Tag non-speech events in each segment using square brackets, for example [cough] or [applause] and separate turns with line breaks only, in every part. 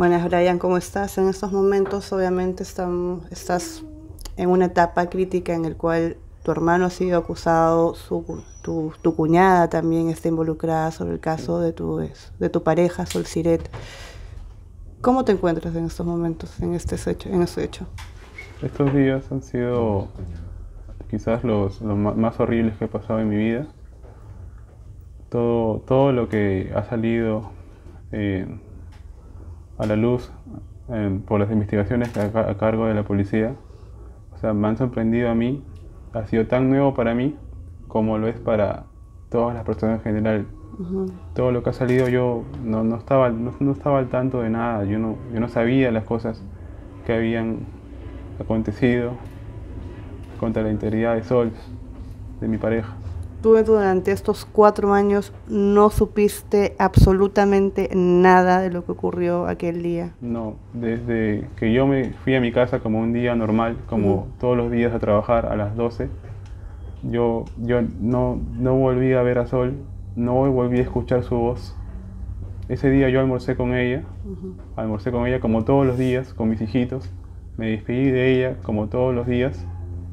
Buenas, Brian, ¿cómo estás? En estos momentos, obviamente, estás en una etapa crítica en el cual tu hermano ha sido acusado, tu, cuñada también está involucrada sobre el caso de tu, de tu pareja, Sol Siret. ¿Cómo te encuentras en estos momentos, en este hecho? En este hecho?
Estos días han sido quizás los, más horribles que he pasado en mi vida. Todo, todo lo que ha salido eh, a la luz eh, por las investigaciones a, cargo de la policía, o sea, me han sorprendido a mí, ha sido tan nuevo para mí como lo es para todas las personas en general. Todo lo que ha salido yo no, no estaba, no, estaba al tanto de nada, yo no, yo no sabía las cosas que habían acontecido contra la integridad de Sol, de mi pareja
tú durante estos cuatro años no supiste absolutamente nada de lo que ocurrió aquel día.
No, desde que yo me fui a mi casa como un día normal, como todos los días a trabajar a las 12, yo, yo no, no volví a ver a Sol, no volví a escuchar su voz. Ese día yo almorcé con ella, almorcé con ella como todos los días, con mis hijitos, me despedí de ella como todos los días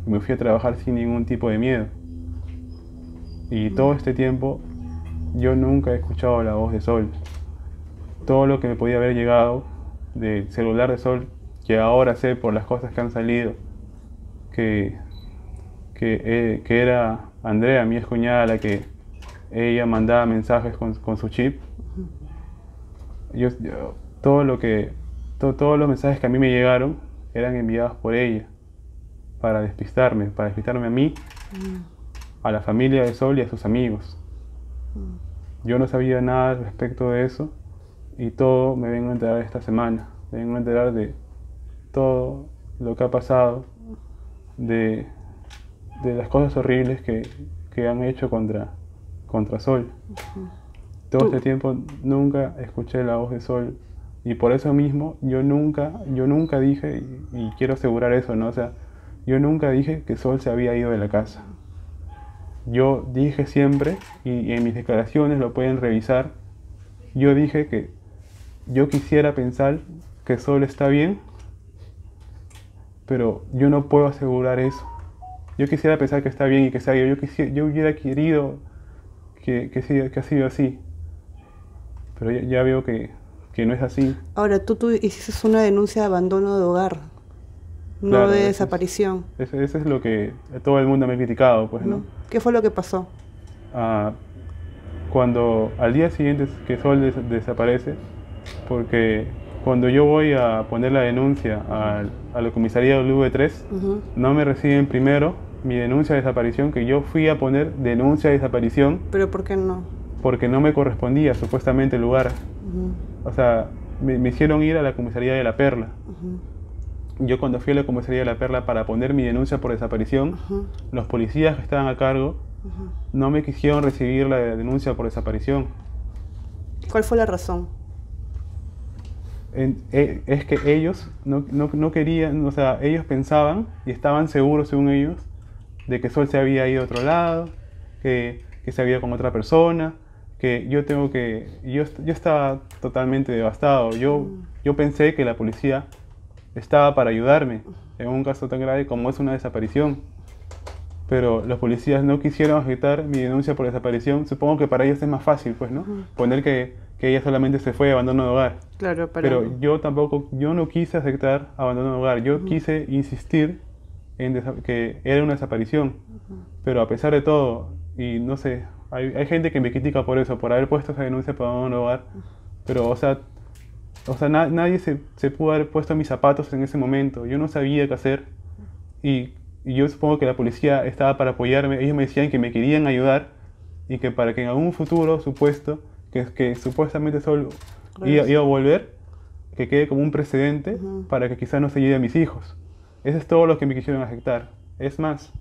y me fui a trabajar sin ningún tipo de miedo. Y todo este tiempo yo nunca he escuchado la voz de Sol. Todo lo que me podía haber llegado del celular de Sol, que ahora sé por las cosas que han salido, que, que, eh, era Andrea, mi cuñada, la que ella mandaba mensajes con, su chip. Yo, todo lo que, todos los mensajes que a mí me llegaron eran enviados por ella para despistarme, para despistarme a mí a la familia de Sol y a sus amigos. Yo no sabía nada respecto de eso y todo me vengo a enterar esta semana. Me vengo a enterar de todo lo que ha pasado, de, las cosas horribles que, han hecho contra, contra Sol. Todo este tiempo nunca escuché la voz de Sol y por eso mismo yo nunca, yo nunca dije, y, y quiero asegurar eso, ¿no? O sea, yo nunca dije que Sol se había ido de la casa yo dije siempre, y, en mis declaraciones lo pueden revisar, yo dije que yo quisiera pensar que Sol está bien, pero yo no puedo asegurar eso. Yo quisiera pensar que está bien y que está bien. Yo, quisiera, yo hubiera querido que, ha sido así, pero ya, veo que, que, no es así.
Ahora, tú, tú hiciste una denuncia de abandono de hogar no de desaparición.
Eso, es lo que todo el mundo me ha criticado, pues, ¿no?
¿Qué fue lo que pasó?
Ah, cuando al día siguiente que Sol desaparece, porque cuando yo voy a poner la denuncia a, la comisaría del V3, no me reciben primero mi denuncia de desaparición, que yo fui a poner denuncia de desaparición.
¿Pero por qué no?
Porque no me correspondía supuestamente el lugar. O sea, me, hicieron ir a la comisaría de La Perla yo cuando fui a la comisaría de La Perla para poner mi denuncia por desaparición, los policías que estaban a cargo no me quisieron recibir la denuncia por desaparición.
¿Cuál fue la razón?
Eh, es que ellos no, no, querían, o sea, ellos pensaban y estaban seguros, según ellos, de que Sol se había ido a otro lado, que, que se había con otra persona, que yo tengo que... Yo, yo estaba totalmente devastado. Yo, yo pensé que la policía estaba para ayudarme en un caso tan grave como es una desaparición. Pero los policías no quisieron aceptar mi denuncia por desaparición. Supongo que para ellos es más fácil, pues, ¿no? Poner que, que, ella solamente se fue a abandono de hogar.
Claro,
pero yo tampoco, yo no quise aceptar abandono de hogar. Yo quise insistir en que era una desaparición. Pero a pesar de todo, y no sé, hay, hay, gente que me critica por eso, por haber puesto esa denuncia por abandono de hogar. Pero, o sea, o sea, nadie se, se, pudo haber puesto mis zapatos en ese momento. Yo no sabía qué hacer. Y, yo supongo que la policía estaba para apoyarme. Ellos me decían que me querían ayudar y que para que en algún futuro supuesto, que, que supuestamente solo iba, iba, a volver, que quede como un precedente para que quizás no se lleve a mis hijos. Eso es todo lo que me quisieron aceptar. Es más,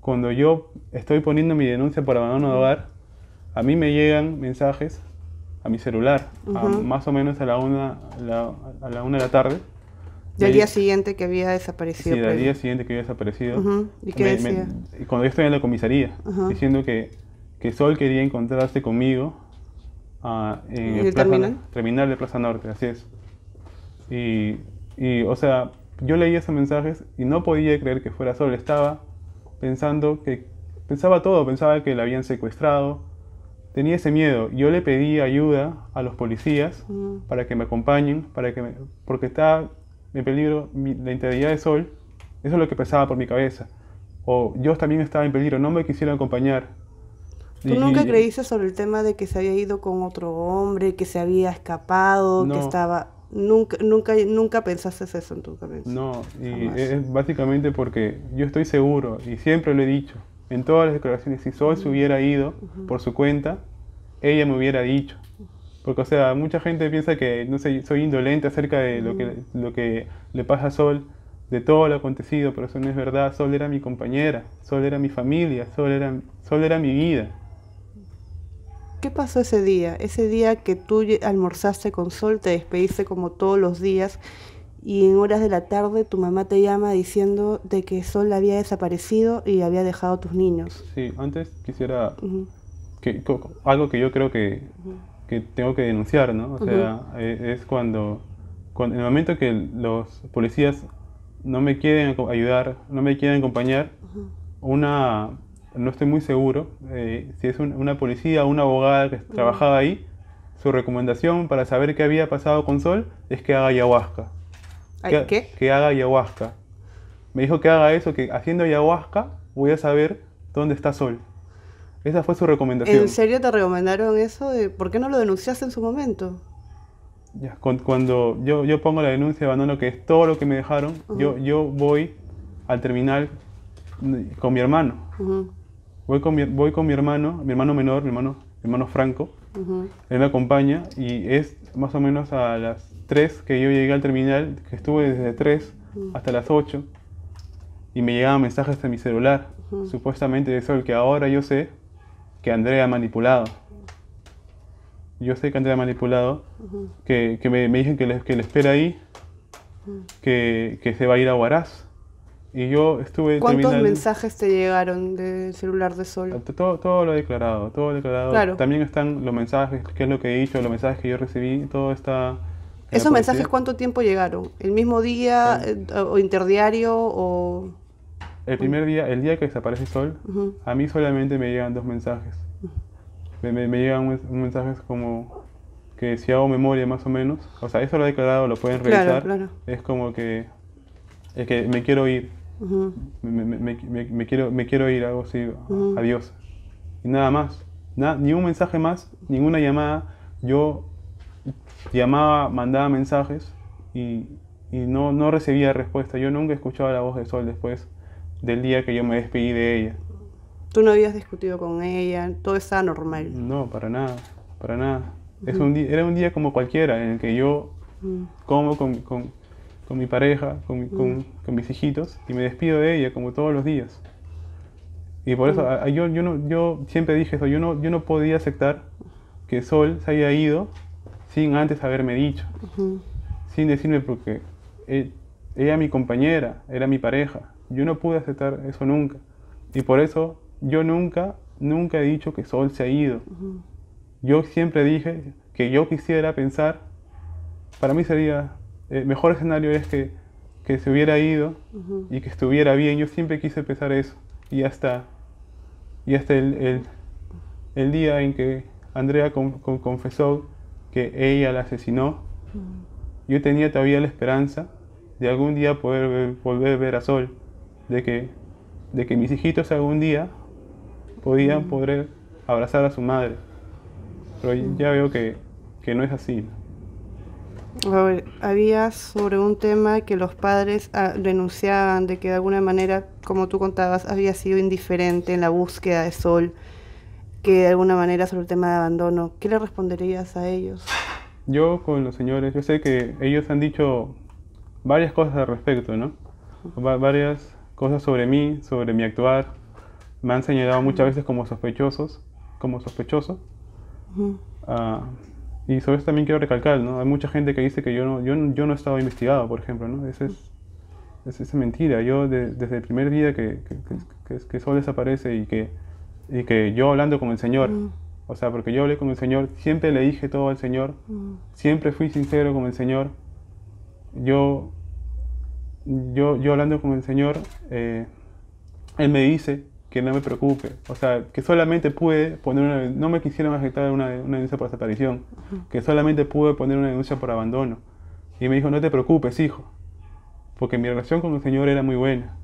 cuando yo estoy poniendo mi denuncia por abandono de hogar, a mí me llegan mensajes a mi celular, más o menos a la una, a la una de la tarde.
Del día siguiente que había desaparecido.
Sí, del pues. día siguiente que había desaparecido.
¿Y qué decía?
cuando yo estoy en la comisaría, diciendo que, que, Sol quería encontrarse conmigo uh, en el, terminal? terminal de Plaza Norte, así es. Y, y, o sea, yo leía esos mensajes y no podía creer que fuera Sol. Estaba pensando que, pensaba todo, pensaba que la habían secuestrado. Tenía ese miedo. Yo le pedí ayuda a los policías para que me acompañen, para que me, porque estaba en peligro la integridad de Sol. Eso es lo que pensaba por mi cabeza. O yo también estaba en peligro, no me quisieron acompañar.
¿Tú nunca creíste sobre el tema de que se había ido con otro hombre, que se había escapado, que estaba... Nunca, nunca, nunca pensaste eso en tu cabeza.
No, y es básicamente porque yo estoy seguro, y siempre lo he dicho, en todas las declaraciones, si Sol se hubiera ido por su cuenta, ella me hubiera dicho. Porque, o sea, mucha gente piensa que, no sé, soy indolente acerca de lo, que, lo que le pasa a Sol, de todo lo acontecido, pero eso no es verdad. Sol era mi compañera, Sol era mi familia, Sol era, Sol era mi vida.
¿Qué pasó ese día? Ese día que tú almorzaste con Sol, te despediste como todos los días y en horas de la tarde tu mamá te llama diciendo de que Sol había desaparecido y había dejado a tus niños.
Sí, antes quisiera que, algo que yo creo que, que, tengo que denunciar, ¿no? O sea, e, es cuando, cuando, en el momento que los policías no me quieren ayudar, no me quieren acompañar, una no estoy muy seguro eh, si es una policía o una abogada que trabajaba ahí, su recomendación para saber qué había pasado con Sol es que haga ayahuasca.
¿Qué?
Que haga ayahuasca. Me dijo que haga eso, que haciendo ayahuasca voy a saber dónde está Sol. Esa fue su recomendación.
¿En serio te recomendaron eso? ¿Por qué no lo denunciaste en su momento?
Ya, cuando yo, yo pongo la denuncia de abandono, que es todo lo que me dejaron, yo, yo voy al terminal con mi hermano. Voy con mi, voy con mi hermano, mi hermano menor, mi hermano, hermano Franco. Él me acompaña y es más o menos a las 3 que yo llegué al terminal, que estuve desde 3 hasta las 8 y me llegaban mensajes de mi celular, supuestamente de eso, el que ahora yo sé que Andrea ha manipulado. Yo sé que Andrea ha manipulado, que, que me, me, dicen que le, que le espera ahí, que, que se va a ir a Huaraz y yo estuve...
¿Cuántos mensajes te llegaron del celular de Sol?
Todo, todo lo he declarado, todo lo he declarado. También están los mensajes, qué es lo que he dicho, los mensajes que yo recibí, todo está...
¿Esos mensajes cuánto tiempo llegaron? ¿El mismo día eh, o interdiario o...?
El primer día, el día que desaparece Sol, a mí solamente me llegan dos mensajes. me, me, llegan un, mensajes como que si hago memoria más o menos, o sea, eso lo he declarado, lo pueden revisar. Claro, claro. Es como que, es que me quiero ir me, quiero, me quiero ir, algo así, adiós. Y nada más, ni un mensaje más, ninguna llamada. Yo llamaba, mandaba mensajes y, no, no recibía respuesta. Yo nunca escuchaba la voz de Sol después del día que yo me despedí de ella.
¿Tú no habías discutido con ella? ¿Todo estaba normal?
No, para nada, para nada. es un día, era un día como cualquiera en el que yo como con, con con mi pareja, con, con, con, mis hijitos, y me despido de ella como todos los días. Y por eso yo, yo, no, yo siempre dije eso, yo no, yo no podía aceptar que Sol se haya ido sin antes haberme dicho, sin decirme porque ella era mi compañera, era mi pareja. Yo no pude aceptar eso nunca. Y por eso yo nunca, nunca he dicho que Sol se ha ido. Yo siempre dije que yo quisiera pensar, para mí sería el mejor escenario es que, que se hubiera ido y que estuviera bien. Yo siempre quise pensar eso. Y hasta, y hasta el, el, el día en que Andrea confesó que ella la asesinó, yo tenía todavía la esperanza de algún día poder volver a ver a Sol, de que, de que mis hijitos algún día podían poder abrazar a su madre. Pero ya veo que, que no es así.
había sobre un tema que los padres ah, denunciaban de que de alguna manera, como tú contabas, había sido indiferente en la búsqueda de Sol, que de alguna manera sobre el tema de abandono. ¿Qué le responderías a ellos?
Yo con los señores, yo sé que ellos han dicho varias cosas al respecto, ¿no? varias cosas sobre mí, sobre mi actuar. Me han señalado muchas veces como sospechosos, como sospechoso. Y sobre eso también quiero recalcar, ¿no? Hay mucha gente que dice que yo no, yo, yo no he estado investigado, por ejemplo, ¿no? Esa es, es, mentira. Yo desde el primer día que, que, que, Sol desaparece y que, y que yo hablando con el Señor, mm. o sea, porque yo hablé con el Señor, siempre le dije todo al Señor, mm. siempre fui sincero con el Señor yo, yo, yo hablando con el Señor, eh, Él me dice que no me preocupe, o sea, que solamente pude poner una, no me quisieron aceptar una, una denuncia por desaparición, que solamente pude poner una denuncia por abandono. Y me dijo, no te preocupes, hijo, porque mi relación con el Señor era muy buena.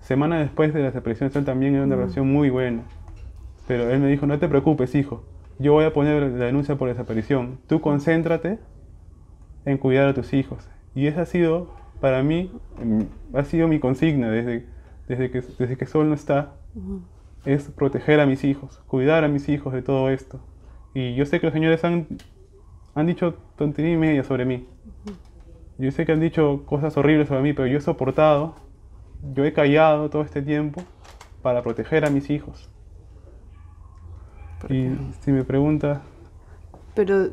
Semana después de la desaparición también era una relación muy buena. Pero él me dijo, no te preocupes, hijo, yo voy a poner la denuncia por desaparición. Tú concéntrate en cuidar a tus hijos. Y esa ha sido, para mí, mm, ha sido mi consigna desde, desde, que, desde que Sol no está, es proteger a mis hijos, cuidar a mis hijos de todo esto. Y yo sé que los señores han, han dicho tontería y media sobre mí. Yo sé que han dicho cosas horribles sobre mí, pero yo he soportado, yo he callado todo este tiempo para proteger a mis hijos. Y si me pregunta...
Pero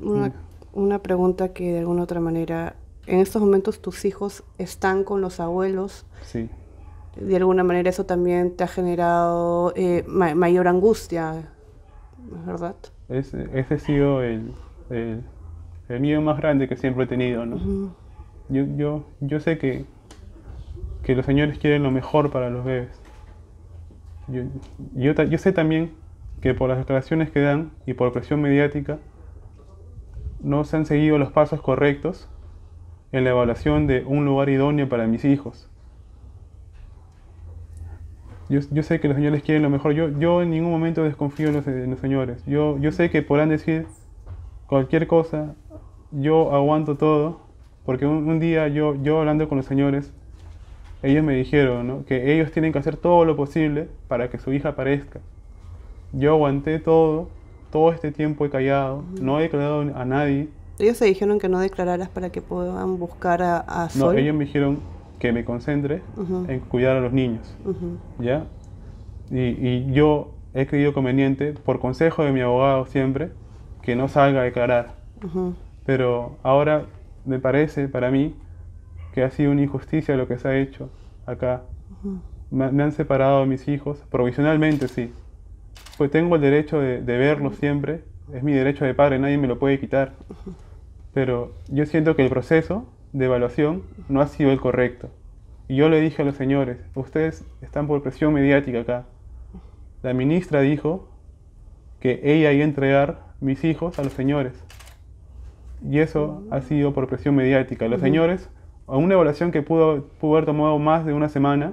una, una pregunta que de alguna otra manera, en estos momentos tus hijos están con los abuelos.
Sí.
De alguna manera eso también te ha generado eh, ma mayor angustia, ¿verdad?
Ese, ese ha sido el, el, el, miedo más grande que siempre he tenido, ¿no? Uh -huh. yo, yo, yo sé que, que los señores quieren lo mejor para los bebés. Yo, yo, yo sé también que por las declaraciones que dan y por presión mediática no se han seguido los pasos correctos en la evaluación de un lugar idóneo para mis hijos. Yo, sé que los señores quieren lo mejor. Yo, en ningún momento desconfío en los, señores. Yo, sé que podrán decir cualquier cosa. Yo aguanto todo. Porque un, día yo, hablando con los señores, ellos me dijeron que ellos tienen que hacer todo lo posible para que su hija aparezca. Yo aguanté todo, todo este tiempo he callado, no he declarado a nadie.
Ellos se dijeron que no declararas para que puedan buscar a, a Sol.
No, ellos me dijeron que me concentre uh -huh. en cuidar a los niños, uh -huh. ¿ya? Y, y, yo he creído conveniente, por consejo de mi abogado siempre, que no salga a declarar. Uh -huh. Pero ahora me parece, para mí, que ha sido una injusticia lo que se ha hecho acá. Me, me, han separado de mis hijos, provisionalmente sí. Pues tengo el derecho de, de verlos siempre, es mi derecho de padre, nadie me lo puede quitar. Pero yo siento que el proceso de evaluación no ha sido el correcto. Y yo le dije a los señores, ustedes están por presión mediática acá. La ministra dijo que ella iba a entregar mis hijos a los señores. Y eso ha sido por presión mediática. Los señores, a una evaluación que pudo, pudo haber tomado más de una semana,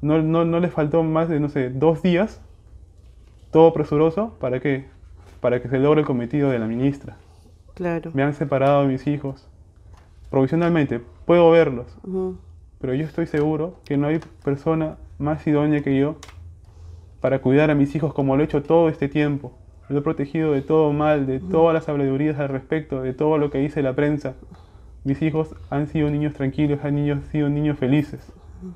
no, no, no les faltó más de, no sé, dos días, todo presuroso, ¿para qué? Para que se logre el cometido de la ministra.
Claro.
Me han separado de mis hijos provisionalmente, puedo verlos, uh -huh. pero yo estoy seguro que no hay persona más idónea que yo para cuidar a mis hijos como lo he hecho todo este tiempo. Lo he protegido de todo mal, de uh -huh. todas las habladurías al respecto, de todo lo que dice la prensa. Mis hijos han sido niños tranquilos, han niños, sido niños felices. Uh -huh.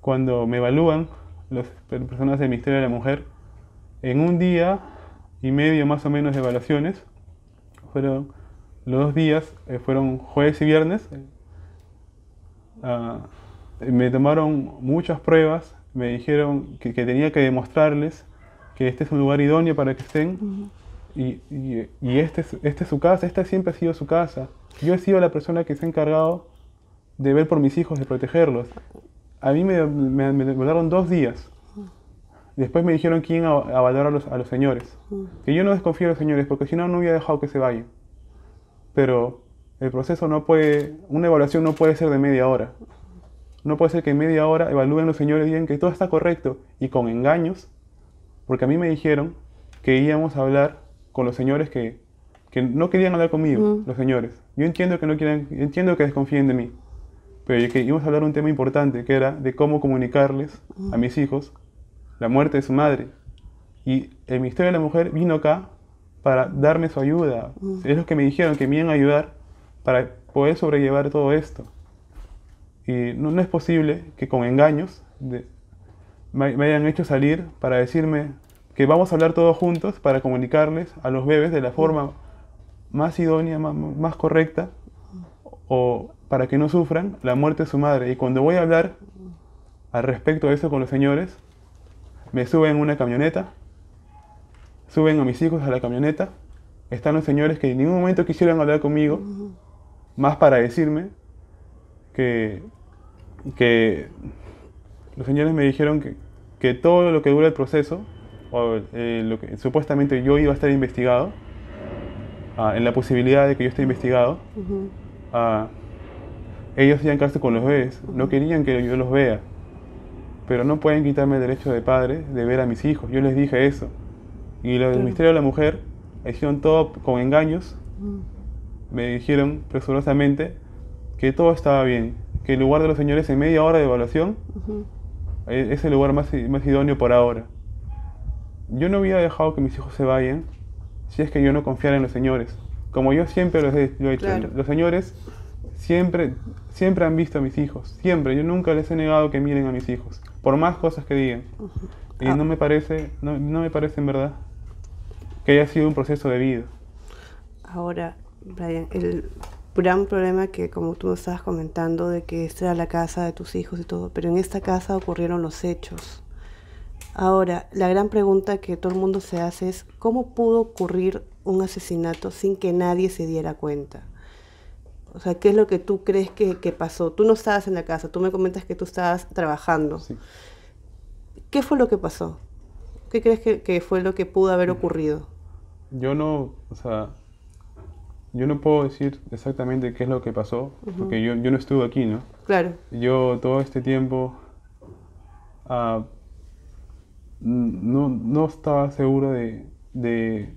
Cuando me evalúan las personas del Ministerio de la Mujer, en un día y medio más o menos de evaluaciones, fueron los dos días eh, fueron jueves y viernes. Uh, me tomaron muchas pruebas, me dijeron que, que, tenía que demostrarles que este es un lugar idóneo para que estén. Y, y, y, este, es, este es su casa, esta siempre ha sido su casa. Yo he sido la persona que se ha encargado de ver por mis hijos, de protegerlos. A mí me, me, me volaron dos días. Después me dijeron quién a, a valorar a los, a los señores. Uh -huh. Que yo no desconfío de los señores, porque si no, no hubiera dejado que se vayan pero el proceso no puede, una evaluación no puede ser de media hora. No puede ser que en media hora evalúen los señores y digan que todo está correcto y con engaños, porque a mí me dijeron que íbamos a hablar con los señores que, que no querían hablar conmigo, los señores. Yo entiendo que no quieran, entiendo que desconfíen de mí, pero que íbamos a hablar un tema importante, que era de cómo comunicarles a mis hijos la muerte de su madre. Y el Ministerio de la Mujer vino acá para darme su ayuda. Mm. Es lo que me dijeron, que me iban a ayudar para poder sobrellevar todo esto. Y no, no es posible que con engaños de, me, me, hayan hecho salir para decirme que vamos a hablar todos juntos para comunicarles a los bebés de la forma más idónea, más, más correcta, o para que no sufran la muerte de su madre. Y cuando voy a hablar al respecto de eso con los señores, me suben en una camioneta suben a mis hijos a la camioneta, están los señores que en ningún momento quisieron hablar conmigo, más para decirme que, que los señores me dijeron que, que todo lo que dura el proceso, o eh, lo que supuestamente yo iba a estar investigado, ah, en la posibilidad de que yo esté investigado, ah, ellos iban a quedarse con los bebés, no querían que yo los vea, pero no pueden quitarme el derecho de padre de ver a mis hijos. Yo les dije eso. Y lo del Ministerio de la Mujer hicieron todo con engaños. Me dijeron presurosamente que todo estaba bien, que el lugar de los señores en media hora de evaluación e, es el lugar más, más idóneo por ahora. Yo no hubiera dejado que mis hijos se vayan si es que yo no confiara en los señores. Como yo siempre lo he, lo he hecho, los señores siempre, siempre han visto a mis hijos, siempre. Yo nunca les he negado que miren a mis hijos, por más cosas que digan. Y ah. no me parece, no, no me parece en verdad que haya sido un proceso de vida.
Ahora, Brian, el gran problema que como tú estabas comentando de que esta era la casa de tus hijos y todo, pero en esta casa ocurrieron los hechos. Ahora, la gran pregunta que todo el mundo se hace es, ¿cómo pudo ocurrir un asesinato sin que nadie se diera cuenta? O sea, ¿qué es lo que tú crees que, pasó? Tú no estabas en la casa, tú me comentas que tú estabas trabajando. ¿Qué fue lo que pasó? ¿Qué crees que, fue lo que pudo haber ocurrido?
Yo no, o sea, yo no puedo decir exactamente qué es lo que pasó, porque yo, no estuve aquí, ¿no?
Claro.
Yo todo este tiempo ah, no, estaba seguro de, de,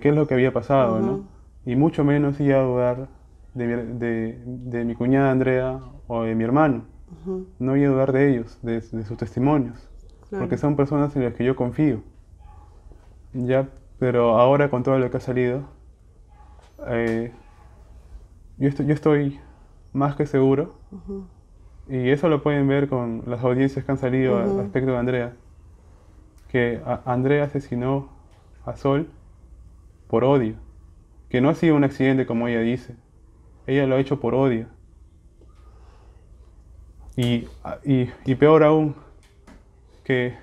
qué es lo que había pasado, ¿no? Y mucho menos iba a dudar de mi, cuñada Andrea o de mi hermano. No iba a dudar de ellos, de, sus testimonios, porque son personas en las que yo confío. Ya, pero ahora con todo lo que ha salido, eh, yo, estoy, yo estoy más que seguro, y eso lo pueden ver con las audiencias que han salido al respecto de Andrea, que Andrea asesinó a Sol por odio, que no ha sido un accidente como ella dice, ella lo ha hecho por odio. Y, y, peor aún, que,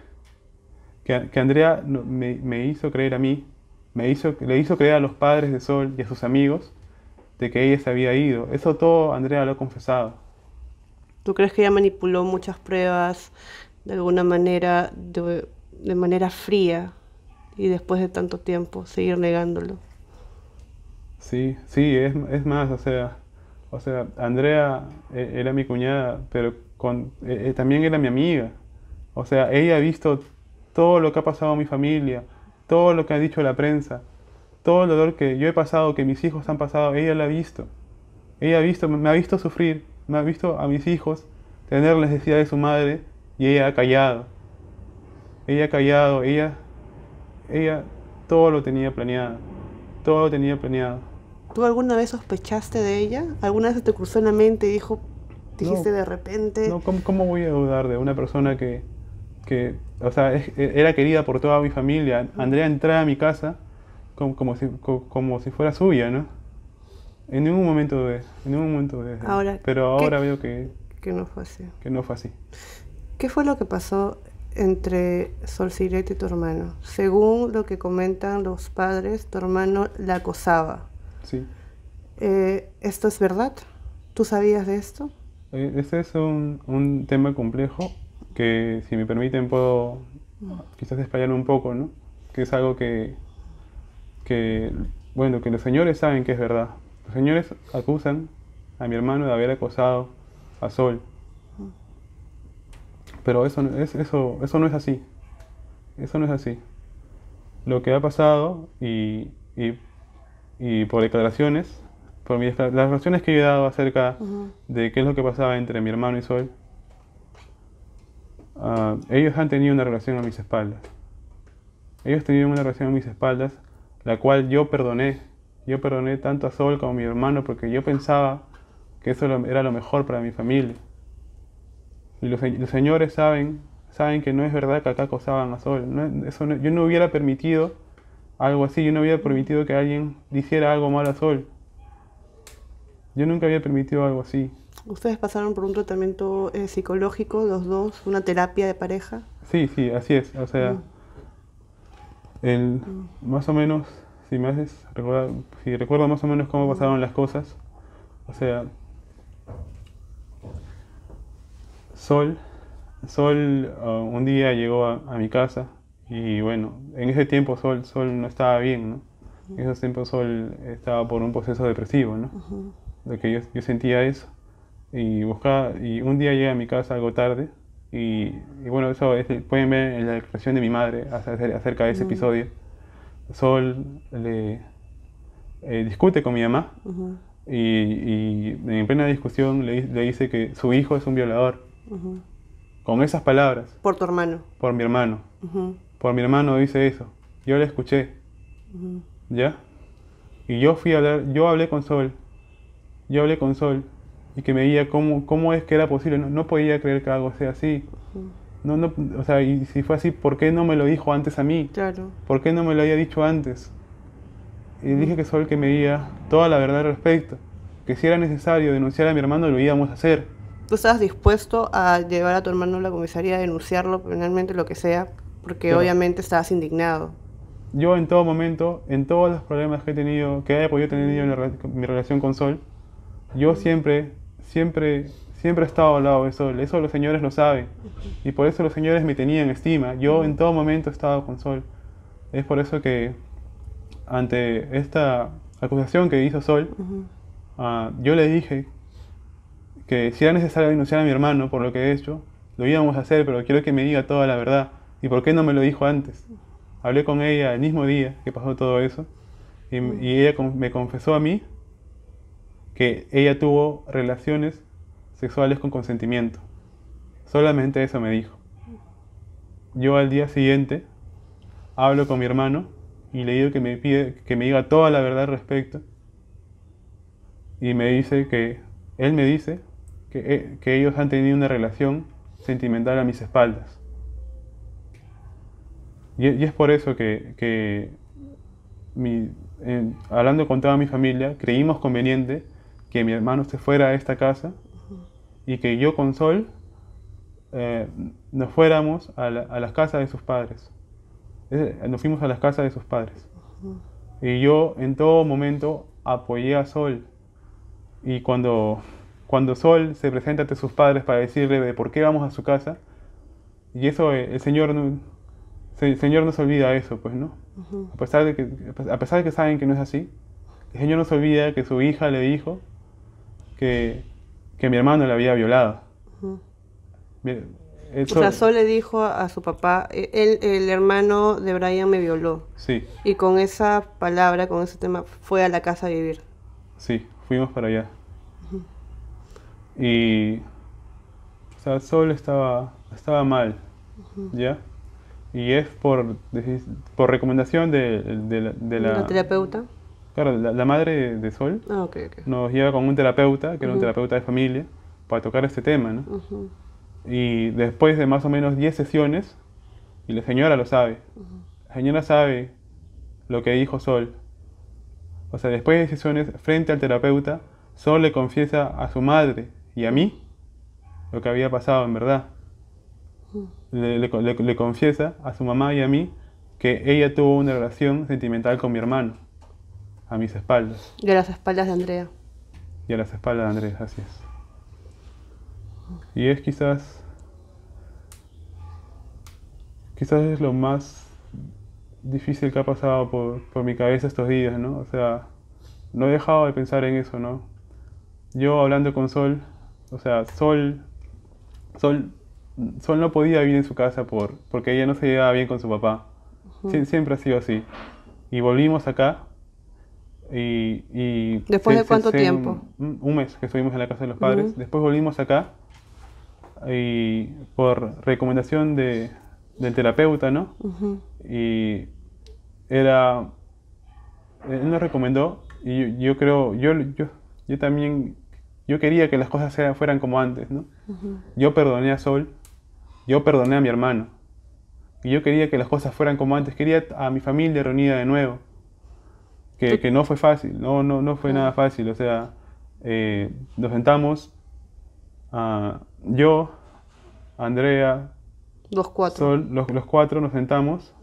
que, Andrea me, me, hizo creer a mí, me hizo, le hizo creer a los padres de Sol y a sus amigos de que ella se había ido. Eso todo Andrea lo ha confesado.
¿Tú crees que ella manipuló muchas pruebas de alguna manera, de, de manera fría, y después de tanto tiempo seguir negándolo?
Sí, sí, es, más, o sea, o sea, Andrea eh, era mi cuñada, pero con, eh, eh, también era mi amiga. O sea, ella ha visto todo lo que ha pasado en mi familia, todo lo que ha dicho la prensa, todo el dolor que yo he pasado, que mis hijos han pasado, ella lo ha visto. Ella ha visto, me ha visto sufrir, me ha visto a mis hijos tener la necesidad de su madre y ella ha callado. Ella ha callado, ella, ella todo lo tenía planeado, todo lo tenía planeado.
¿Tú alguna vez sospechaste de ella? ¿Alguna vez te cruzó en la mente y dijo, dijiste de repente?
No, ¿cómo, voy a dudar de una persona que, que o sea, era querida por toda mi familia? Andrea entraba a mi casa como, como, si, como, si fuera suya, ¿no? En ningún momento de, en ningún momento de ahora, pero ahora veo que,
que no fue así.
Que no fue así.
¿Qué fue lo que pasó entre Sol y tu hermano? Según lo que comentan los padres, tu hermano la acosaba.
Sí.
Eh, ¿Esto es verdad? ¿Tú sabías de esto?
Eh, este es un, un, tema complejo que, si me permiten, puedo quizás explayar un poco, ¿no? Que es algo que, que, bueno, que los señores saben que es verdad. Los señores acusan a mi hermano de haber acosado a Sol. Pero eso, es, eso, eso no es así. Eso no es así. Lo que ha pasado y, y y por declaraciones, por mis, las declaraciones que yo he dado acerca de qué es lo que pasaba entre mi hermano y Sol, ah, ellos han tenido una relación a mis espaldas. Ellos tenían una relación a mis espaldas, la cual yo perdoné. Yo perdoné tanto a Sol como a mi hermano porque yo pensaba que eso era lo mejor para mi familia. Y los, señores saben, saben que no es verdad que acá acosaban a Sol. eso yo no hubiera permitido algo así. Yo no había permitido que alguien hiciera algo mal a Sol. Yo nunca había permitido algo así.
¿Ustedes pasaron por un tratamiento eh, psicológico, los dos, una terapia de pareja?
Sí, sí, así es. O sea, el, más o menos, si me haces recordar, si recuerdo más o menos cómo pasaron las cosas, o sea, Sol, Sol uh, un día llegó a, a, mi casa y bueno, en ese tiempo Sol, Sol no estaba bien, ¿no? En esos tiempos Sol estaba por un proceso depresivo, ¿no? De que yo, yo, sentía eso y buscaba, y un día llegué a mi casa algo tarde y, y bueno, eso es, pueden ver en la declaración de mi madre acerca de ese episodio. Sol le eh, discute con mi mamá y, y, en plena discusión le, le, dice que su hijo es un violador. Con esas palabras.
Por tu hermano.
Por mi hermano. Por mi hermano dice eso. Yo le escuché. ¿Ya? Y yo fui a hablar, yo hablé con Sol. Yo hablé con Sol. Y que me diga cómo, cómo es que era posible. No, no podía creer que algo sea así. No, no, o sea, y si fue así, ¿por qué no me lo dijo antes a mí?
Claro.
¿Por qué no me lo había dicho antes? Y dije que Sol que me diga toda la verdad al respecto. Que si era necesario denunciar a mi hermano, lo íbamos a hacer.
¿Tú estabas dispuesto a llevar a tu hermano a la comisaría, a denunciarlo penalmente, lo que sea? Porque obviamente estabas indignado.
Yo en todo momento, en todos los problemas que he tenido, que haya podido tener en mi relación con Sol, yo siempre, siempre, siempre he estado al lado de Sol. Eso los señores lo saben. Y por eso los señores me tenían estima. Yo en todo momento he estado con Sol. Es por eso que ante esta acusación que hizo Sol, uh -huh. uh, yo le dije que si era necesario denunciar a mi hermano por lo que he hecho, lo íbamos a hacer, pero quiero que me diga toda la verdad. ¿Y por qué no me lo dijo antes? Hablé con ella el mismo día que pasó todo eso y, y ella me confesó a mí que ella tuvo relaciones sexuales con consentimiento. Solamente eso me dijo. Yo al día siguiente hablo con mi hermano y le digo que me pide que me diga toda la verdad al respecto. Y me dice que, él me dice que, que ellos han tenido una relación sentimental a mis espaldas. Y, es por eso que, que hablando con toda mi familia, creímos conveniente que mi hermano se fuera a esta casa y que yo con Sol eh, nos fuéramos a, la, a las casas de sus padres nos fuimos a las casas de sus padres. Y yo en todo momento apoyé a Sol. Y cuando, cuando Sol se presenta ante sus padres para decirle de por qué vamos a su casa, y eso eh, el Señor el Señor no se olvida eso, pues, ¿no? a, pesar de que, a pesar de que saben que no es así, el Señor no se olvida que su hija le dijo que, que mi hermano la había violado.
Eso... O sea, Sol le dijo a su papá, él, el hermano de Brian me violó.
Sí.
Y con esa palabra, con ese tema, fue a la casa a vivir.
Sí, fuimos para allá. Uh -huh. Y, o sea, Sol estaba, estaba mal, uh. ¿ya? Y es por, por recomendación de, de, la, de la...
¿La terapeuta?
Claro, la, la madre de Sol
ah, okay, okay.
nos lleva con un terapeuta, que uh -huh. era un terapeuta de familia, para tocar este tema, ¿no? Y después de más o menos 10 sesiones, y la señora lo sabe, uh -huh. la señora sabe lo que dijo Sol. O sea, después de sesiones, frente al terapeuta, Sol le confiesa a su madre y a mí lo que había pasado en verdad. Le, le, le, le, confiesa a su mamá y a mí que ella tuvo una relación sentimental con mi hermano, a mis espaldas.
Y a las espaldas de Andrea.
Y a las espaldas de Andrea, así es. Y es quizás, quizás es lo más difícil que ha pasado por, por, mi cabeza estos días, ¿no? O sea, no he dejado de pensar en eso, ¿no? Yo hablando con Sol, o sea, Sol, Sol, Sol no podía vivir en su casa por, porque ella no se llevaba bien con su papá. Uh -huh. Sie siempre ha sido así. Y volvimos acá y, y
¿Después se, de cuánto se, tiempo?
Un, un, mes que estuvimos en la casa de los padres. Uh -huh. Después volvimos acá y por recomendación de, del terapeuta, ¿no? Uh -huh. Y era, él nos recomendó y yo, yo, creo, yo, yo, yo también, yo quería que las cosas fueran como antes, ¿no? Uh -huh. Yo perdoné a Sol, yo perdoné a mi hermano y yo quería que las cosas fueran como antes, quería a mi familia reunida de nuevo, que, que no fue fácil, no, no, no fue -huh. nada fácil, o sea, eh, nos sentamos Uh, yo, Andrea,
los cuatro,
Sol, los, los, cuatro nos sentamos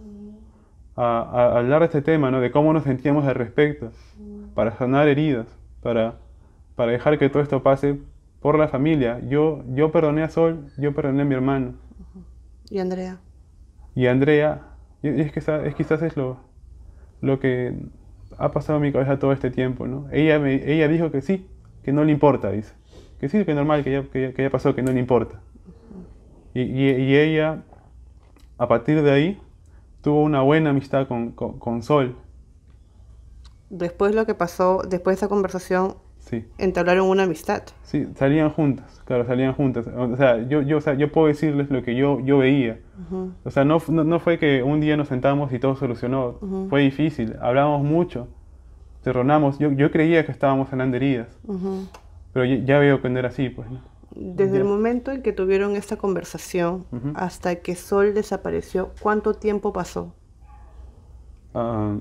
a, a, hablar de este tema, ¿no? de cómo nos sentíamos al respecto, para sanar heridas, para, para dejar que todo esto pase por la familia. Yo, yo perdoné a Sol, yo perdoné a mi hermano.
¿Y Andrea?
Y Andrea, y es, que, es quizás es lo, lo que ha pasado en mi cabeza todo este tiempo, ¿no? Ella, me, ella dijo que sí, que no le importa, dice. Que sí, que es normal, que ya, que, que ya pasó, que no le importa. Y, y, y, ella, a partir de ahí, tuvo una buena amistad con, con, con Sol.
Después lo que pasó, después de esa conversación,
Sí.
entablaron una amistad.
Sí, salían juntas, claro, salían juntas. O sea, yo, yo, o sea, yo puedo decirles lo que yo, yo veía.
Ujú,
O sea, no, no, no fue que un día nos sentamos y todo solucionó.
Ujú.
Fue difícil, hablábamos mucho, cerronamos. Yo, yo creía que estábamos sanando heridas,
ujú.
pero ya, ya veo que no era así, pues. ¿no?
Desde
Ya.
el momento en que tuvieron esta conversación hasta que Sol desapareció, ¿cuánto tiempo pasó?
Ah,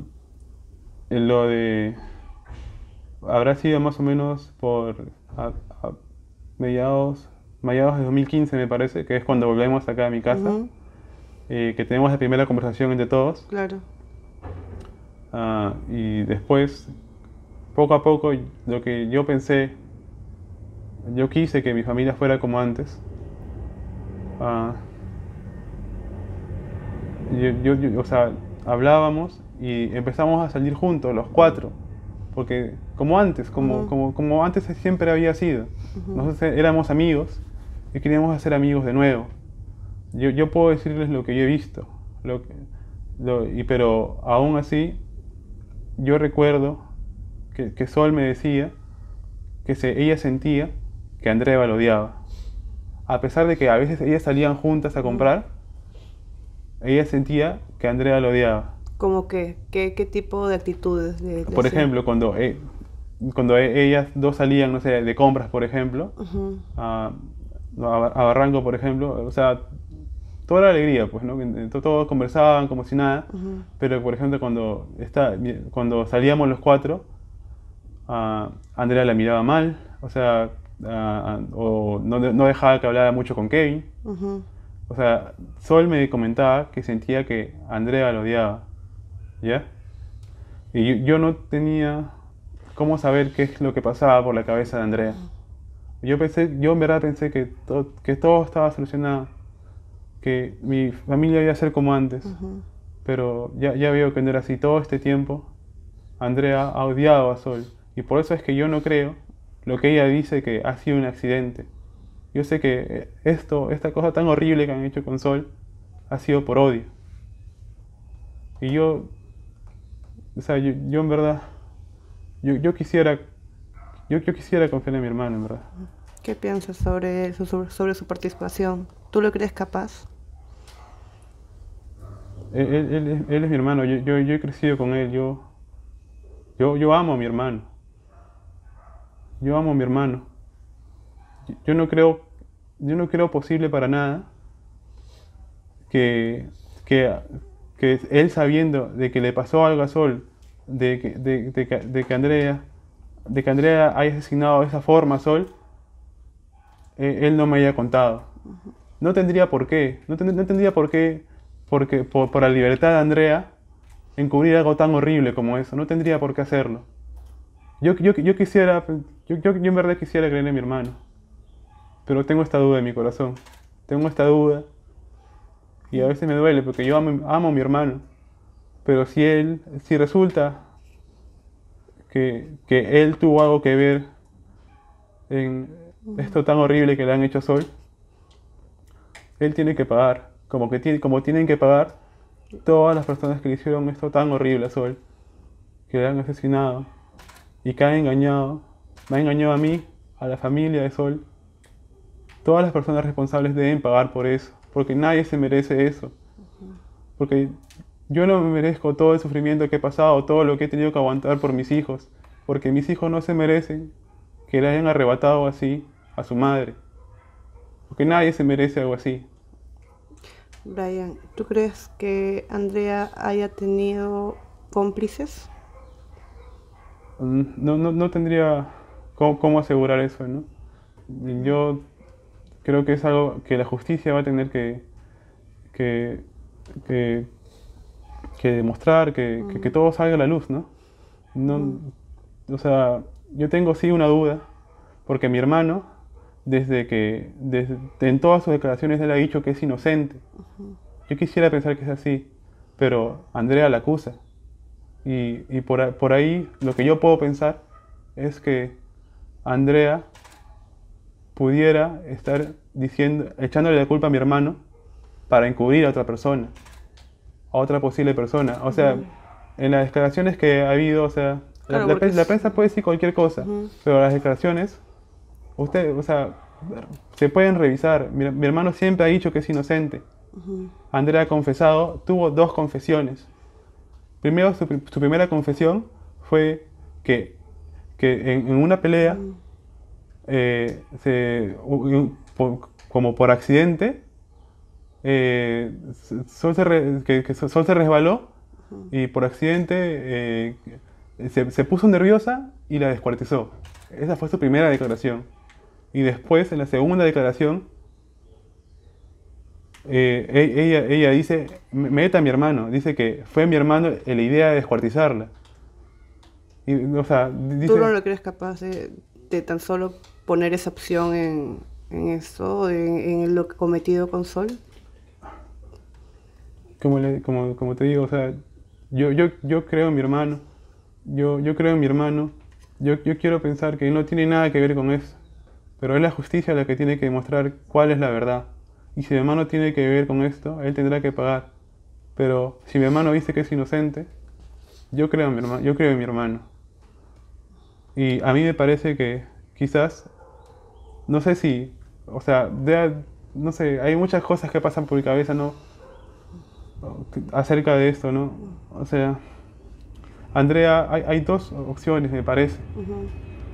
lo de... Habrá sido más o menos por a- a mediados, mediados de 2015 me parece, que es cuando volvemos acá a mi casa, eh, que tenemos la primera conversación entre todos.
Claro.
Ah, y después, poco a poco, lo que yo pensé, yo quise que mi familia fuera como antes. Ah, yo, yo- yo- o sea, hablábamos y empezamos a salir juntos, los cuatro. Porque como antes, como,
Ujú.
como, como antes siempre había sido.
Ujú.
Nosotros éramos amigos y queríamos hacer amigos de nuevo. Yo, yo puedo decirles lo que yo he visto, lo que- lo- y, pero aún así, yo recuerdo que, que Sol me decía que se, ella sentía que Andrea lo odiaba. A pesar de que a veces ellas salían juntas a comprar, ella sentía que Andrea lo odiaba.
¿Cómo que, qué, qué tipo de actitudes? de- de
Por ejemplo, cuando, eh, cuando e- ellas dos salían, no sé, de compras, por ejemplo,
Ujú,
a, a- a Barranco, por ejemplo, o sea, toda la alegría, pues, ¿no? Todos conversaban como si nada,
ujú.
pero, por ejemplo, cuando, está, cuando salíamos los cuatro, a Andrea la miraba mal, o sea, a- o no, no dejaba que hablara mucho con Kevin.
Ujú,
O sea, Sol me comentaba que sentía que Andrea lo odiaba, ¿ya? Y yo, yo no tenía cómo saber qué es lo que pasaba por la cabeza de Andrea. Yo pensé, yo en verdad pensé que, to- que todo estaba solucionado, que mi familia iba a ser como antes,
ujú.
pero ya, ya veo que no era así. Todo este tiempo, Andrea ha odiado a Sol, y por eso es que yo no creo lo que ella dice que ha sido un accidente. Yo sé que eh, esto, esta cosa tan horrible que han hecho con Sol, ha sido por odio. Y yo, o sea, yo, yo en verdad, yo, yo quisiera, yo, yo quisiera confiar en mi hermano, en verdad.
¿Qué piensas sobre, él, sobre, sobre su participación? ¿Tú lo crees capaz?
Él, él- él es- él es mi hermano, yo, yo, yo he crecido con él, yo, yo, yo amo a mi hermano. Yo amo a mi hermano. Yo, yo no creo, yo no creo posible para nada que, que, que él sabiendo de que le pasó algo a Sol, de que, de, de de que Andrea, de que Andrea haya asesinado de esa forma Sol, eh, él no me haya contado. No tendría por qué, no, ten- no tendría por qué, porque por, por la libertad de Andrea, encubrir algo tan horrible como eso, no tendría por qué hacerlo. Yo, yo, yo quisiera, yo, yo, yo en verdad quisiera creer en mi hermano, pero tengo esta duda en mi corazón, tengo esta duda. Y a veces me duele porque yo amo, amo a mi hermano, pero si él, si resulta que, que él tuvo algo que ver en esto tan horrible que le han hecho a Sol, él tiene que pagar, como, que tiene, como tienen que pagar todas las personas que le hicieron esto tan horrible a Sol, que le han asesinado y que han engañado, me han engañado a mí, a la familia de Sol. Todas las personas responsables deben pagar por eso, porque nadie se merece eso. Porque yo no me merezco todo el sufrimiento que he pasado, todo lo que he tenido que aguantar por mis hijos, porque mis hijos no se merecen que le hayan arrebatado así a su madre. Porque nadie se merece algo así.
Brian, ¿tú crees que Andrea haya tenido cómplices?
Mm, No, no, no tendría cómo, cómo asegurar eso, ¿no? Yo creo que es algo que la justicia va a tener que, que, que, que demostrar, que, que- que todo salga a la luz, ¿no? no O sea, yo tengo sí una duda, porque mi hermano desde que desde, en todas sus declaraciones él ha dicho que es inocente. Yo quisiera pensar que es así, pero Andrea la acusa. Y, y por, por ahí lo que yo puedo pensar es que Andrea pudiera estar diciendo, echándole la culpa a mi hermano para encubrir a otra persona, a otra posible persona. O sea, en las declaraciones que ha habido, o sea, la, prensa puede decir cualquier cosa, pero las declaraciones, usted, o sea, se pueden revisar. Mi, hermano siempre ha dicho que es inocente. Andrea ha confesado, tuvo dos confesiones. Primero, su, primera confesión fue que, que en, una pelea, eh, se, como por accidente, eh, Sol, se que, Sol se resbaló y por accidente eh, se, puso nerviosa y la descuartizó. Esa fue su primera declaración. Y después, en la segunda declaración, eh, e, ella, ella dice, meta a mi hermano, dice que fue mi hermano la idea de descuartizarla.
Y, o sea, ¿Tú no lo crees capaz de, tan solo poner esa opción en, en eso, en, lo cometido con Sol?
Como, como, como te digo, o sea, yo, yo, yo creo en mi hermano, yo, yo creo en mi hermano, yo, yo quiero pensar que no tiene nada que ver con eso, pero es la justicia la que tiene que demostrar cuál es la verdad. Y si mi hermano tiene que ver con esto, él tendrá que pagar. Pero si mi hermano dice que es inocente, yo creo en mi hermano. Yo creo en mi hermano. Y a mí me parece que quizás, no sé si, o sea, no sé, hay muchas cosas que pasan por mi cabeza, ¿no? Acerca de esto, ¿no? O sea, Andrea, hay, dos opciones, me parece.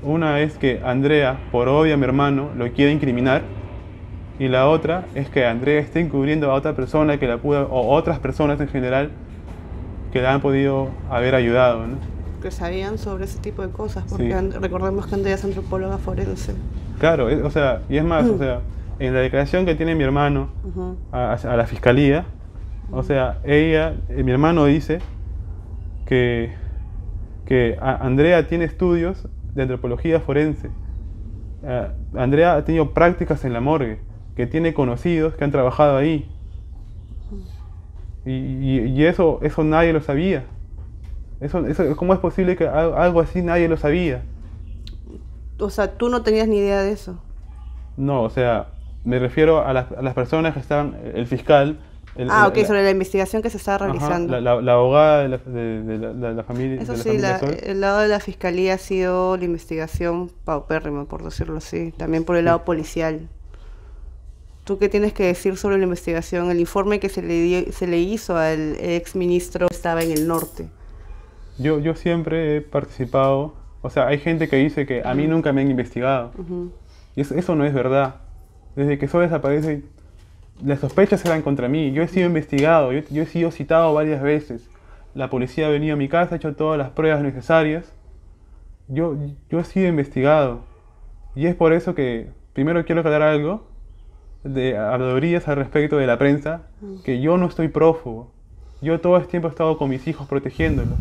Una es que Andrea, por odio a mi hermano, lo quiere incriminar. Y la otra es que Andrea esté encubriendo a otra persona que la pudo, o otras personas en general que la han podido haber ayudado, ¿no?
Que sabían sobre ese tipo de cosas, porque recordemos que Andrea es antropóloga forense.
Claro, o sea, y es más, o [clears throat] sea, en la declaración que tiene mi hermano a la fiscalía, o sea, ella, eh, mi hermano dice que, que Andrea tiene estudios de antropología forense. Andrea ha tenido prácticas en la morgue, que tiene conocidos que han trabajado ahí. Y, eso, eso nadie lo sabía. Eso, eso, ¿Cómo es posible que algo así nadie lo sabía?
O sea, tú no tenías ni idea de eso.
No, o sea, me refiero a las, a las personas que estaban, el fiscal
ah, ok, sobre la investigación que se estaba realizando.
la, abogada de la, familia.
Eso sí, el lado de la fiscalía ha sido la investigación paupérrima, por decirlo así, también por el lado policial. ¿Tú qué tienes que decir sobre la investigación? El informe que se le, se le hizo al ex ministro estaba en el norte.
Yo, yo siempre he participado, o sea, hay gente que dice que a mí nunca me han investigado. Y eso, eso no es verdad. Desde que eso desaparece, las sospechas eran contra mí. Yo he sido investigado, yo, he sido citado varias veces. La policía ha venido a mi casa, ha hecho todas las pruebas necesarias. Yo, yo he sido investigado. Y es por eso que primero quiero aclarar algo de habladurías al respecto de la prensa, que yo no estoy prófugo. Yo todo el tiempo he estado con mis hijos protegiéndolos.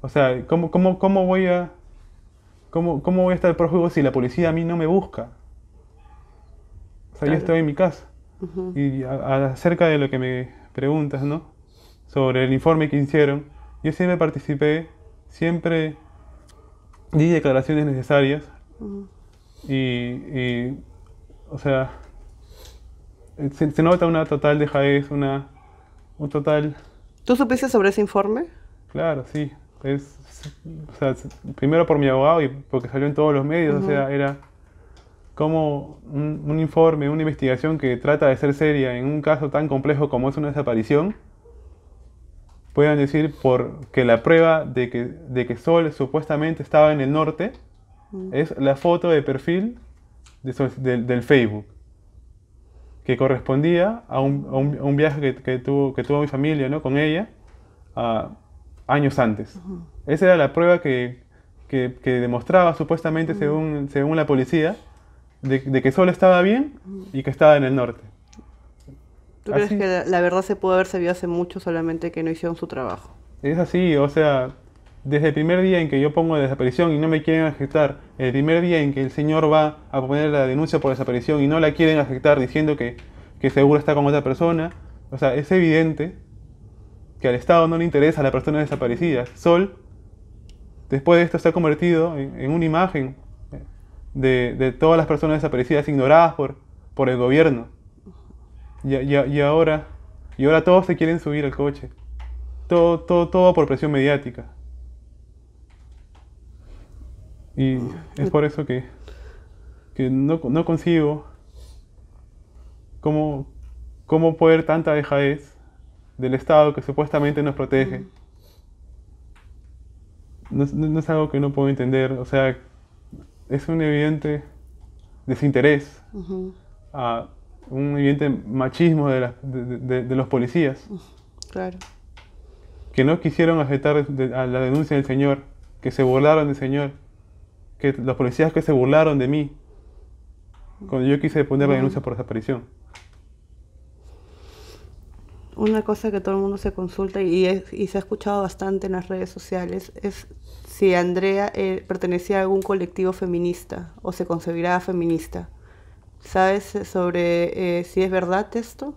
O sea, ¿cómo, cómo, cómo voy a... Cómo, ¿Cómo voy a estar prófugo si la policía a mí no me busca? O sea, yo estoy en mi casa. Y acerca de lo que me preguntas, ¿no? Sobre el informe que hicieron, yo siempre participé, siempre di declaraciones necesarias. y, o sea, se, nota una total dejadez, una, un total...
¿Tú supiste sobre ese informe?
Claro, sí. Es, o sea, primero por mi abogado y porque salió en todos los medios, o sea, era como un, informe, una investigación que trata de ser seria en un caso tan complejo como es una desaparición, puedan decir por que la prueba de que, de que Sol supuestamente estaba en el norte mm. es la foto de perfil del Facebook, que correspondía a un, viaje que, tuvo, que tuvo mi familia ¿no? con ella años antes. Esa era la prueba que, demostraba supuestamente, mm. según, según la policía, de, que solo estaba bien y que estaba en el norte.
¿Tú crees que la, verdad se pudo haber sabido hace mucho, solamente que no hicieron su trabajo?
Es así, o sea, desde el primer día en que yo pongo desaparición y no me quieren aceptar, el primer día en que el señor va a poner la denuncia por desaparición y no la quieren aceptar diciendo que, que seguro está con otra persona, o sea, es evidente que al Estado no le interesa a la persona desaparecida. Sol, después de esto, se ha convertido en, una imagen de, de, todas las personas desaparecidas ignoradas por, por el gobierno. Y, y, ahora, y ahora todos se quieren subir al coche. Todo, todo, todo por presión mediática. Y es por eso que, que no, no consigo cómo, cómo poder tanta dejadez del Estado que supuestamente nos protege. No, no, es algo que no puedo entender. O sea, es un evidente desinterés, a un evidente machismo de, de, de, los policías.
Claro.
Que no quisieron aceptar a la denuncia del Señor, que se burlaron del Señor que los policías que se burlaron de mí cuando yo quise poner la denuncia por desaparición.
Una cosa que todo el mundo se consulta y, y se ha escuchado bastante en las redes sociales es si Andrea eh, pertenecía a algún colectivo feminista o se concebirá feminista. ¿Sabes sobre eh, si es verdad esto?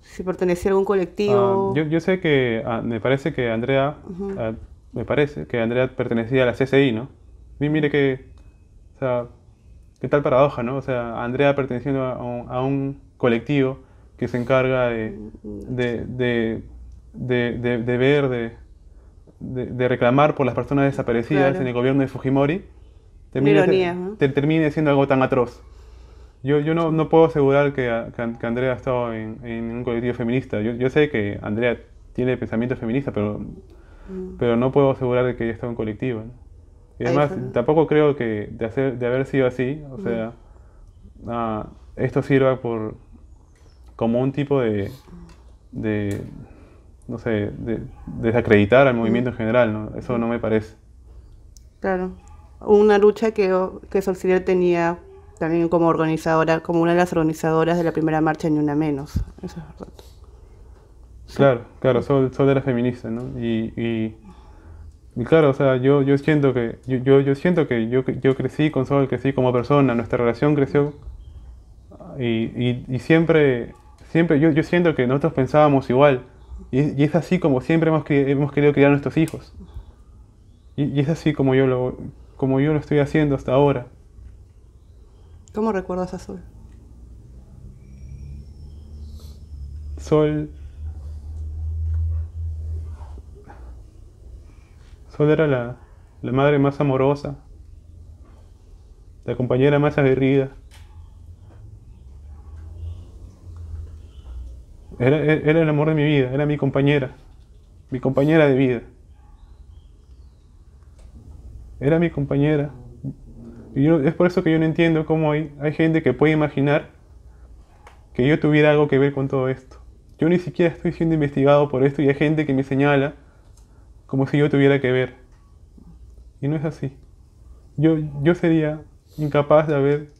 Si pertenecía a algún colectivo.
Ah, yo, yo, sé que ah, me parece que Andrea, ah, me parece que Andrea pertenecía a la CCI, ¿no? mire qué, o sea, qué tal paradoja, ¿no? O sea, Andrea perteneciendo a un, colectivo que se encarga de, de, de, ver, de, reclamar por las personas desaparecidas en el gobierno de Fujimori, termine, termine siendo algo tan atroz. Yo, yo no, no puedo asegurar que, que, Andrea ha estado en, en, un colectivo feminista. Yo, yo sé que Andrea tiene pensamiento feminista, pero, mm. pero no puedo asegurar que haya estado en colectivo. Y además, tampoco creo que de, hacer, de haber sido así, o sea, ah, esto sirva por como un tipo de, de no sé, de, desacreditar al movimiento en general, ¿no? Eso no me parece.
Claro. Una lucha que, que Solcider tenía también como organizadora, como una de las organizadoras de la primera marcha Ni Una Menos. Eso es verdad.
Claro, claro, Sol, Sol era feminista, ¿no? y y claro, o sea, yo, yo siento que, yo, yo, siento que yo, yo crecí con Sol, crecí como persona, nuestra relación creció y, y, siempre, siempre yo, yo, siento que nosotros pensábamos igual y, es así como siempre hemos, hemos querido criar a nuestros hijos. Y, es así como yo, lo, como yo lo estoy haciendo hasta ahora.
¿Cómo recuerdas a Sol?
Sol Sol era la, madre más amorosa, la compañera más aguerrida. Era, era, el amor de mi vida, era mi compañera, mi compañera de vida. Era mi compañera. Y es por eso que yo no entiendo cómo hay, hay gente que puede imaginar que yo tuviera algo que ver con todo esto. Yo ni siquiera estoy siendo investigado por esto y hay gente que me señala como si yo tuviera que ver. Y no es así. Yo, yo sería incapaz de haber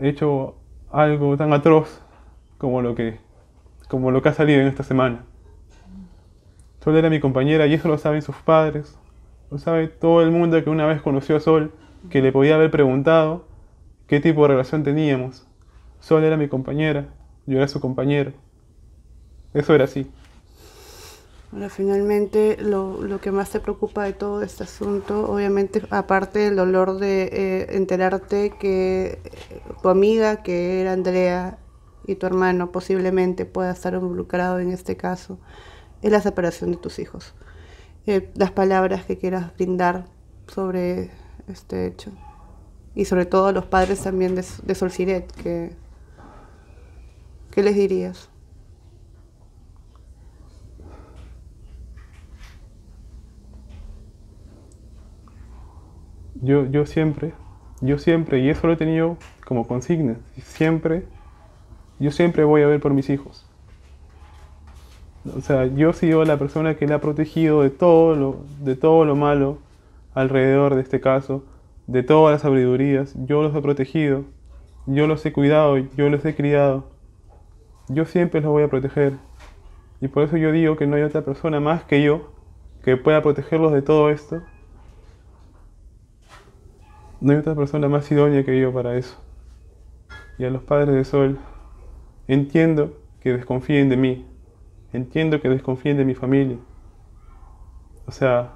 hecho algo tan atroz como lo que, como lo que ha salido en esta semana. Sol era mi compañera y eso lo saben sus padres, lo sabe todo el mundo que una vez conoció a Sol, que le podía haber preguntado qué tipo de relación teníamos. Sol era mi compañera, yo era su compañero. Eso era así.
Bueno, finalmente lo, lo, que más te preocupa de todo este asunto, obviamente, aparte del dolor de eh, enterarte que tu amiga, que era Andrea, y tu hermano posiblemente pueda estar involucrado en este caso, es la separación de tus hijos. Eh, las palabras que quieras brindar sobre este hecho. Y sobre todo a los padres también de, de que, ¿qué les dirías?
yo, yo siempre, yo siempre, y eso lo he tenido como consigna, siempre, yo siempre voy a ver por mis hijos. O sea, yo he sido la persona que le ha protegido de todo lo, de todo lo malo alrededor de este caso, de todas las sabidurías. Yo los he protegido, yo los he cuidado, yo los he criado. Yo siempre los voy a proteger. Y por eso yo digo que no hay otra persona más que yo que pueda protegerlos de todo esto, no hay otra persona más idónea que yo para eso. Y a los padres de Sol, entiendo que desconfíen de mí, entiendo que desconfíen de mi familia. O sea,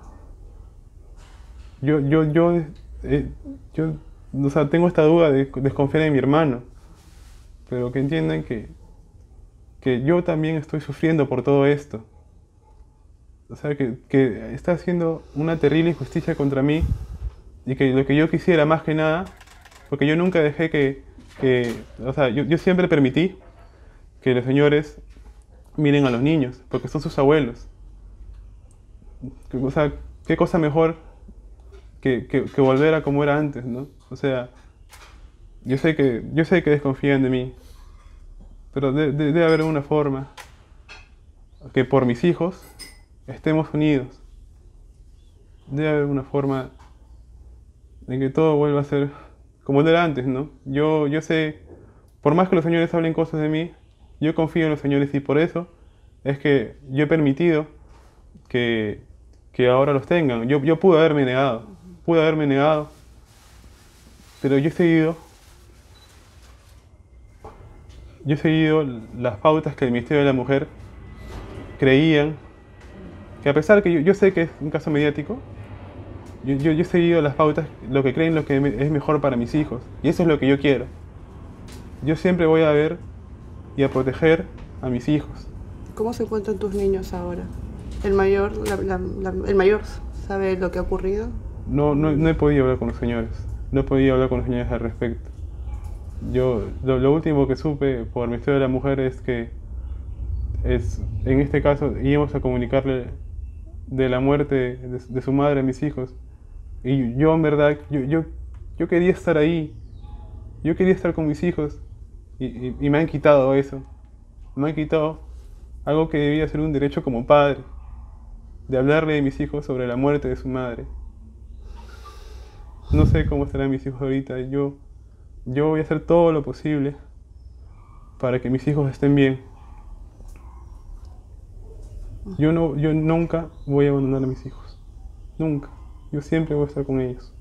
yo, yo, yo, eh, yo o sea, tengo esta duda de desconfiar en mi hermano, pero que entiendan que, que yo también estoy sufriendo por todo esto. O sea, que, que está haciendo una terrible injusticia contra mí y que lo que yo quisiera más que nada, porque yo nunca dejé que, que o sea, yo, yo siempre permití que los señores miren a los niños, porque son sus abuelos. O sea, qué cosa mejor que, que, que, volver a como era antes, ¿no? O sea, yo sé que, yo sé que desconfían de mí, pero de, de, debe haber una forma que por mis hijos estemos unidos. Debe haber una forma de que todo vuelva a ser como era antes, ¿no? Yo, yo sé, por más que los señores hablen cosas de mí, yo confío en los señores y por eso es que yo he permitido que, que ahora los tengan. Yo, yo pude haberme negado, pude haberme negado, pero yo he seguido, yo he seguido las pautas que el Ministerio de la Mujer creían, que a pesar que yo, yo sé que es un caso mediático, yo, yo, he seguido las pautas, lo que creen lo que es mejor para mis hijos. Y eso es lo que yo quiero. Yo siempre voy a ver y a proteger a mis hijos.
¿Cómo se encuentran tus niños ahora? ¿El mayor, la, la, la, el mayor sabe lo que ha ocurrido?
No, no, no, he podido hablar con los señores. No he podido hablar con los señores al respecto. Yo, lo, lo último que supe por el Ministerio de la Mujer es que es, en este caso íbamos a comunicarle de la muerte de, de, su madre a mis hijos. Y yo en verdad, yo, yo, yo quería estar ahí. Yo quería estar con mis hijos. Y, me han quitado eso. Me han quitado algo que debía ser un derecho como padre. De hablarle a mis hijos sobre la muerte de su madre. No sé cómo estarán mis hijos ahorita. Yo, yo voy a hacer todo lo posible para que mis hijos estén bien. Yo, no, yo nunca voy a abandonar a mis hijos. Nunca. Yo siempre voy a estar con ellos.